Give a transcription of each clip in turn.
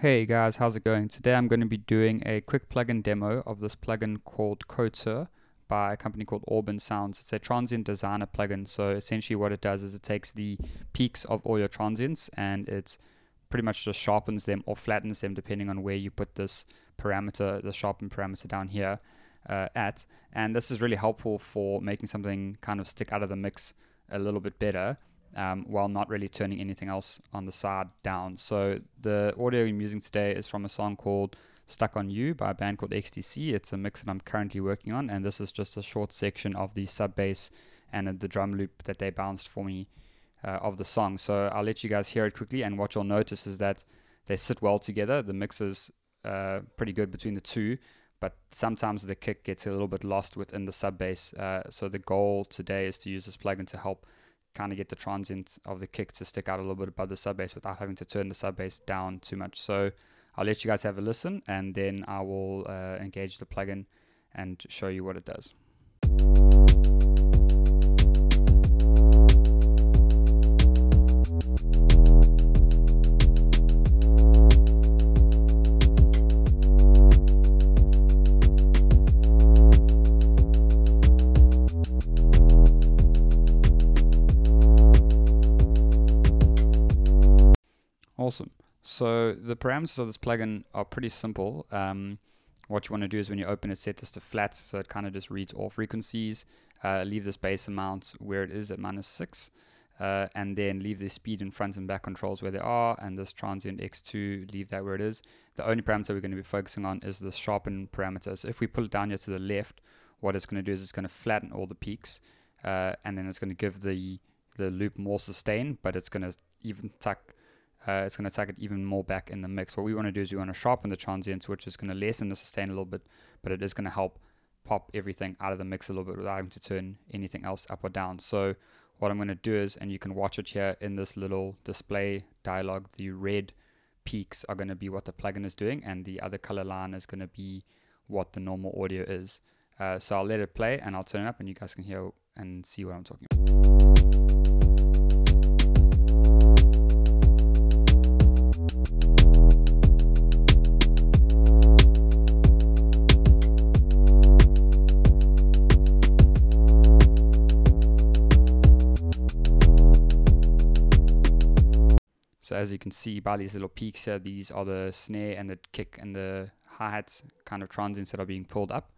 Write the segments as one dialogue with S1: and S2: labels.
S1: Hey guys, how's it going? Today I'm going to be doing a quick plugin demo of this plugin called Couture by a company called Auburn Sounds. It's a transient designer plugin. So essentially what it does is it takes the peaks of all your transients and it pretty much just sharpens them or flattens them depending on where you put this parameter, the sharpen parameter down here uh, at. And this is really helpful for making something kind of stick out of the mix a little bit better um, while not really turning anything else on the side down. So the audio I'm using today is from a song called Stuck on You by a band called XTC. It's a mix that I'm currently working on, and this is just a short section of the sub bass and the drum loop that they bounced for me uh, of the song. So I'll let you guys hear it quickly, and what you'll notice is that they sit well together. The mix is uh, pretty good between the two, but sometimes the kick gets a little bit lost within the sub bass. Uh, so the goal today is to use this plugin to help kind of get the transient of the kick to stick out a little bit above the sub bass without having to turn the sub bass down too much. So I'll let you guys have a listen and then I will uh, engage the plugin and show you what it does. Awesome. So the parameters of this plugin are pretty simple. Um, what you want to do is when you open it, set this to flat, so it kind of just reads all frequencies. Uh, leave this base amount where it is at minus 6. Uh, and then leave the speed and front and back controls where they are, and this transient X2, leave that where it is. The only parameter we're going to be focusing on is the sharpen parameter. So if we pull it down here to the left, what it's going to do is it's going to flatten all the peaks, uh, and then it's going to give the the loop more sustain, but it's going to even tuck uh, it's going to take it even more back in the mix. What we want to do is we want to sharpen the transients, which is going to lessen the sustain a little bit, but it is going to help pop everything out of the mix a little bit without having to turn anything else up or down. So what I'm going to do is, and you can watch it here in this little display dialog, the red peaks are going to be what the plugin is doing, and the other color line is going to be what the normal audio is. Uh, so I'll let it play and I'll turn it up and you guys can hear and see what I'm talking about. So as you can see by these little peaks here, these are the snare and the kick and the hi-hats kind of transients that are being pulled up.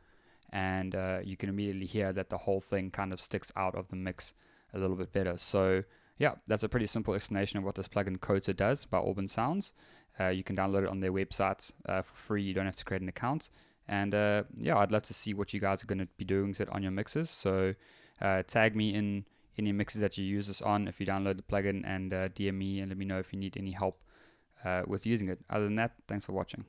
S1: And uh, you can immediately hear that the whole thing kind of sticks out of the mix a little bit better. So yeah, that's a pretty simple explanation of what this plugin Couture does by Auburn Sounds. Uh, you can download it on their website uh, for free. You don't have to create an account. And uh, yeah, I'd love to see what you guys are going to be doing it on your mixes. So uh, tag me in any mixes that you use this on if you download the plugin and uh, DM me and let me know if you need any help uh, with using it. Other than that, thanks for watching.